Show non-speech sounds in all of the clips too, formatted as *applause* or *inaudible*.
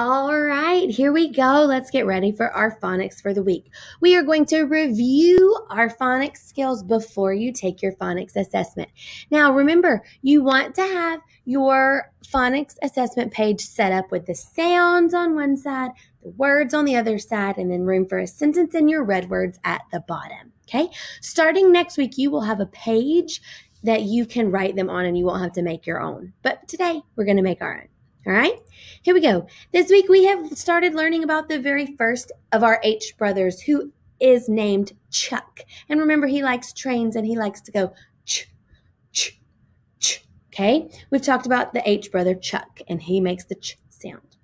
All right, here we go. Let's get ready for our phonics for the week. We are going to review our phonics skills before you take your phonics assessment. Now, remember, you want to have your phonics assessment page set up with the sounds on one side, the words on the other side, and then room for a sentence in your red words at the bottom. Okay, starting next week, you will have a page that you can write them on and you won't have to make your own. But today, we're going to make our own. All right, here we go. This week we have started learning about the very first of our H brothers who is named Chuck. And remember, he likes trains and he likes to go ch, ch, ch. Okay, we've talked about the H brother Chuck and he makes the ch sound.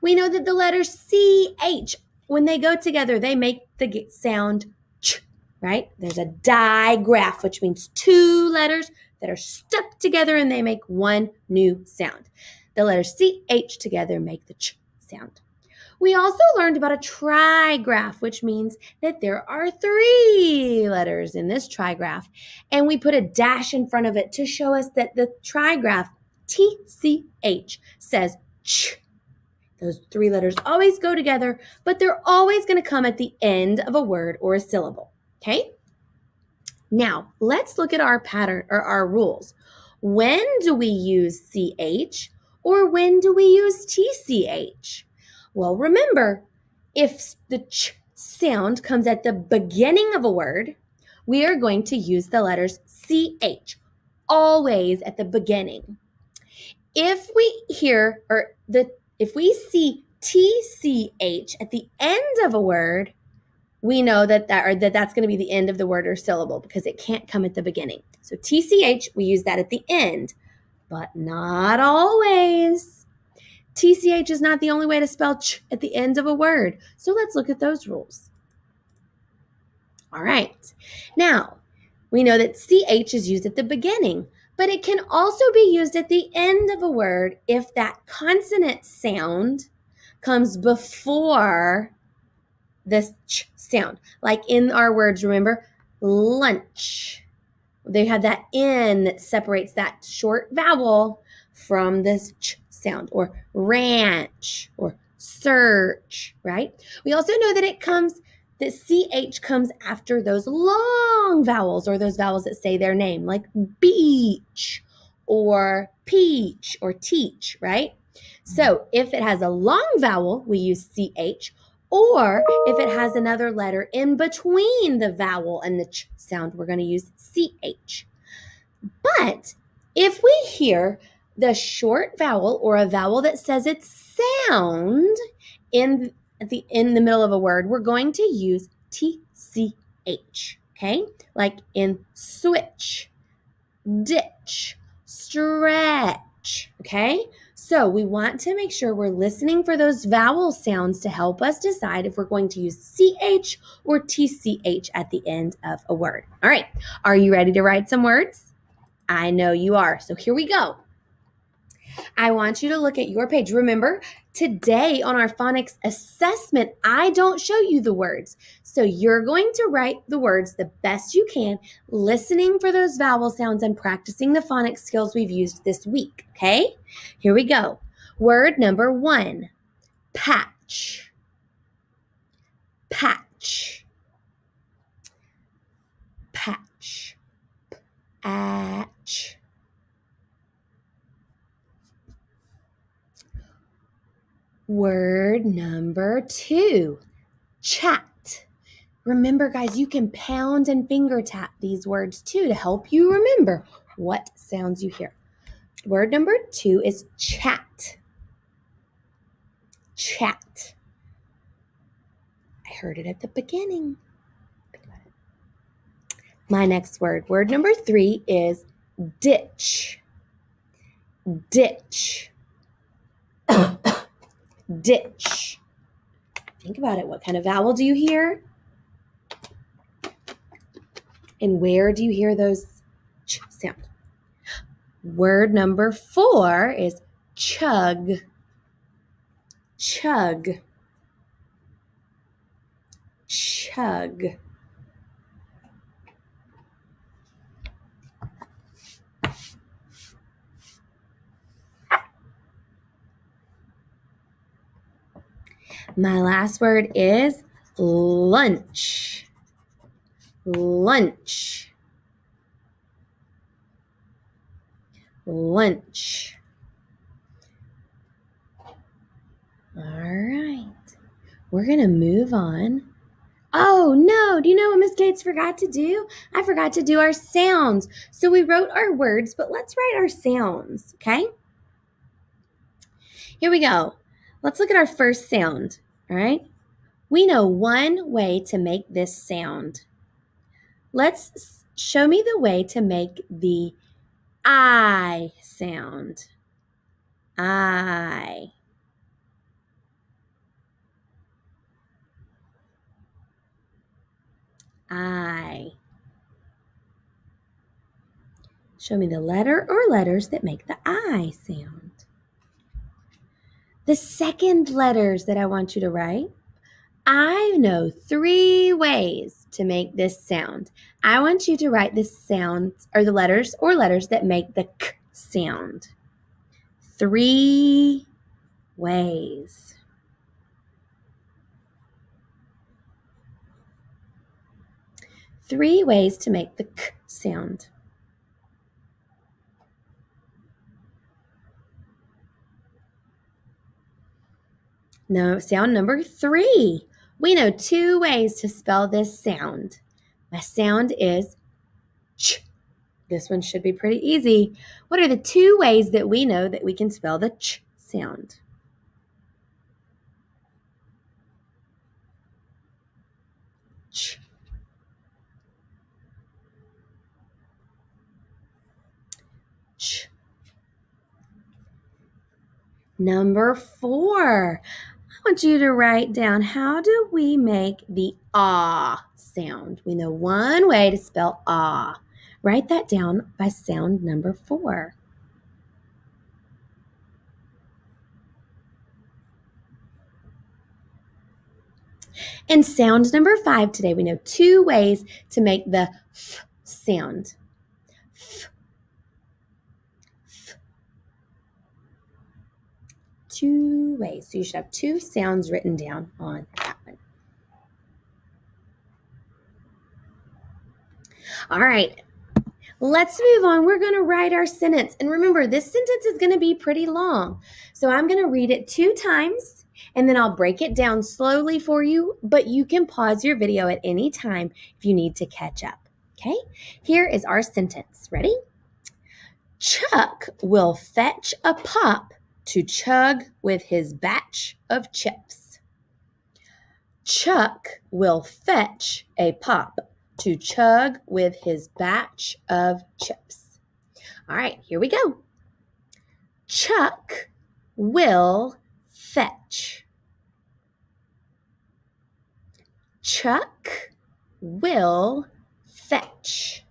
We know that the letters CH, when they go together, they make the sound ch, right? There's a digraph, which means two letters that are stuck together and they make one new sound. The letters CH together make the ch sound. We also learned about a trigraph, which means that there are three letters in this trigraph. And we put a dash in front of it to show us that the trigraph, TCH, says ch. Those three letters always go together, but they're always going to come at the end of a word or a syllable. Okay? Now, let's look at our pattern or our rules. When do we use CH? Or when do we use TCH? Well, remember, if the ch sound comes at the beginning of a word, we are going to use the letters CH always at the beginning. If we hear or the if we see TCH at the end of a word, we know that that or that that's going to be the end of the word or syllable because it can't come at the beginning. So TCH, we use that at the end but not always. TCH is not the only way to spell ch at the end of a word. So let's look at those rules. All right. Now, we know that CH is used at the beginning, but it can also be used at the end of a word if that consonant sound comes before this ch sound. Like in our words, remember, lunch they have that N that separates that short vowel from this ch sound, or ranch, or search, right? We also know that it comes, that CH comes after those long vowels, or those vowels that say their name, like beach, or peach, or teach, right? So if it has a long vowel, we use CH, or if it has another letter in between the vowel and the ch sound, we're going to use CH. But if we hear the short vowel or a vowel that says its sound in the in the middle of a word, we're going to use TCH. Okay? Like in switch, ditch, stretch. Okay? So we want to make sure we're listening for those vowel sounds to help us decide if we're going to use CH or TCH at the end of a word. All right, are you ready to write some words? I know you are. So here we go. I want you to look at your page. Remember, today on our phonics assessment, I don't show you the words. So you're going to write the words the best you can, listening for those vowel sounds and practicing the phonics skills we've used this week. Okay? Here we go. Word number one patch. Patch. Patch. Patch. Word number two, chat. Remember, guys, you can pound and finger tap these words too to help you remember what sounds you hear. Word number two is chat. Chat. I heard it at the beginning. My next word, word number three is ditch. Ditch *coughs* ditch. Think about it. What kind of vowel do you hear? And where do you hear those ch sound? Word number four is chug. Chug. Chug. My last word is lunch. Lunch. Lunch. All right. We're going to move on. Oh, no. Do you know what Miss Gates forgot to do? I forgot to do our sounds. So we wrote our words, but let's write our sounds, okay? Here we go. Let's look at our first sound, all right? We know one way to make this sound. Let's show me the way to make the I sound. I. I. Show me the letter or letters that make the I sound. The second letters that I want you to write, I know three ways to make this sound. I want you to write the sounds or the letters or letters that make the k sound. Three ways. Three ways to make the k sound. No, sound number three. We know two ways to spell this sound. My sound is ch. This one should be pretty easy. What are the two ways that we know that we can spell the ch sound? Ch. Ch. Number four. Want you to write down how do we make the ah sound? We know one way to spell ah. Write that down by sound number four. And sound number five today, we know two ways to make the f sound. F. F. Two ways. So you should have two sounds written down on that one. All right, Let's move on. We're going to write our sentence. And remember, this sentence is going to be pretty long. So I'm going to read it two times and then I'll break it down slowly for you, but you can pause your video at any time if you need to catch up. Okay? Here is our sentence. Ready? Chuck will fetch a pop to chug with his batch of chips. Chuck will fetch a pop to chug with his batch of chips. All right, here we go. Chuck will fetch. Chuck will fetch.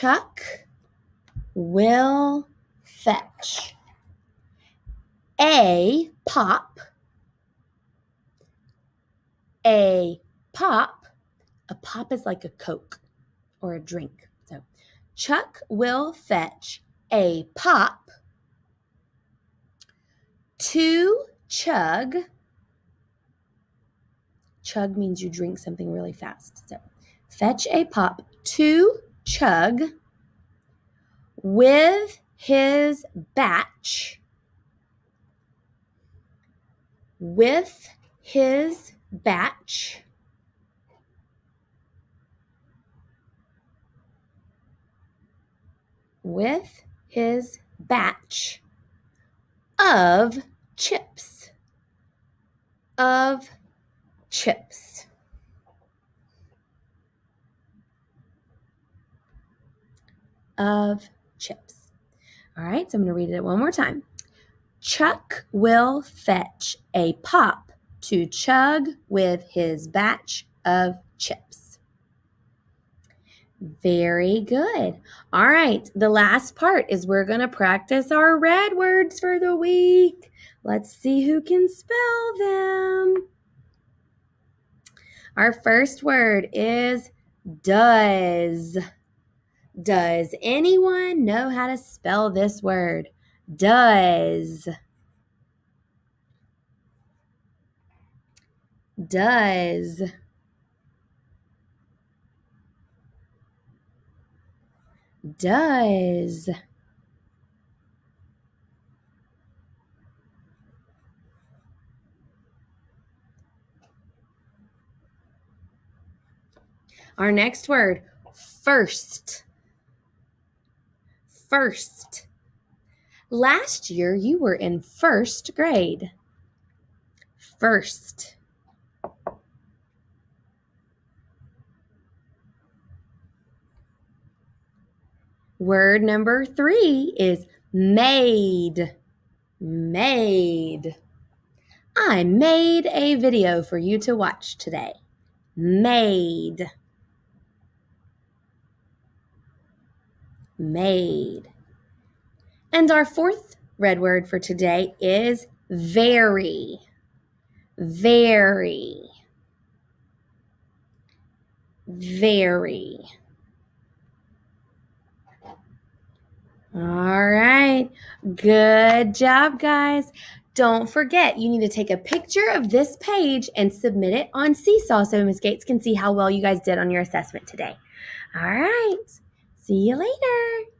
Chuck will fetch a pop, a pop. A pop is like a Coke or a drink. So Chuck will fetch a pop to chug. Chug means you drink something really fast. So fetch a pop to chug with his batch with his batch. With his batch of chips. Of chips. Of chips. All right, so I'm going to read it one more time. Chuck will fetch a pop to chug with his batch of chips. Very good. All right, the last part is we're going to practice our red words for the week. Let's see who can spell them. Our first word is does. Does anyone know how to spell this word? Does. Does. Does. Our next word, first. First. Last year you were in first grade. First. Word number three is made. Made. I made a video for you to watch today. Made. Made. And our fourth red word for today is very. Very. Very. All right. Good job, guys. Don't forget, you need to take a picture of this page and submit it on Seesaw so Ms. Gates can see how well you guys did on your assessment today. All right. See you later.